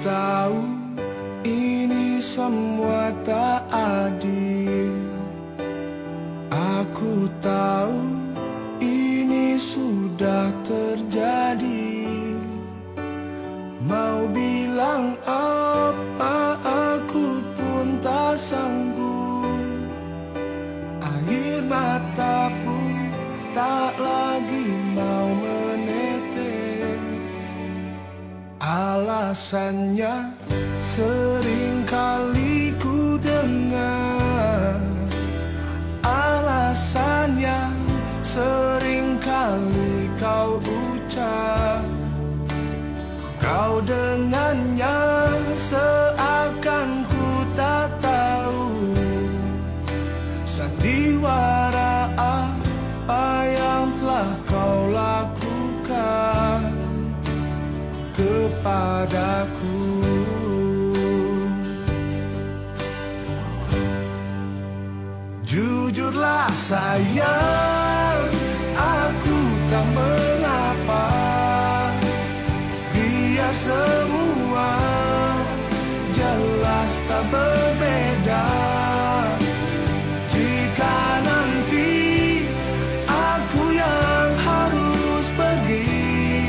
tahu ini semua tak adil. Aku tahu ini sudah terjadi. Mau bilang apa aku pun tak sanggup. Air mata pun tak lagi mau Alasannya sering kali ku dengar. Alasannya sering kali kau ucap. Kau dengannya sayang Aku tak mengapa. Biar semua Jelas tak berbeda. Jika nanti Aku yang harus pergi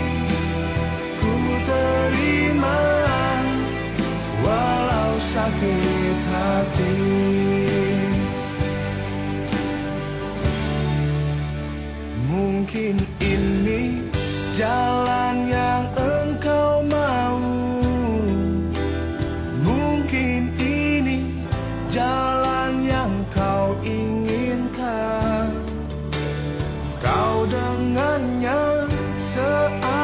Ku terima Walau sakit hati Mungkin ini jalan yang engkau mau. Mungkin ini jalan yang kau inginkan. Kau dengannya seakan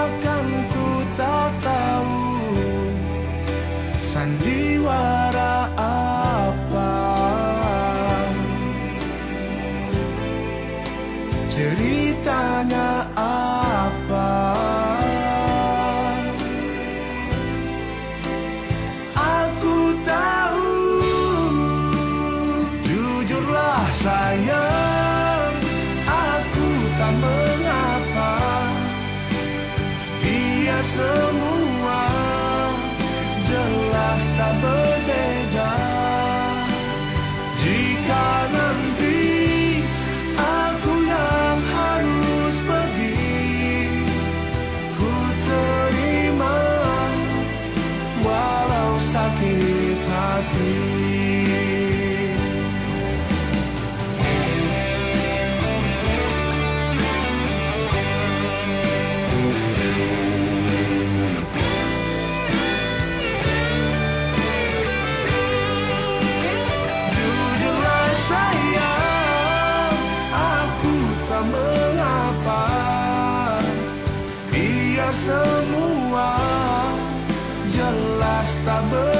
biar semua jelas tak ber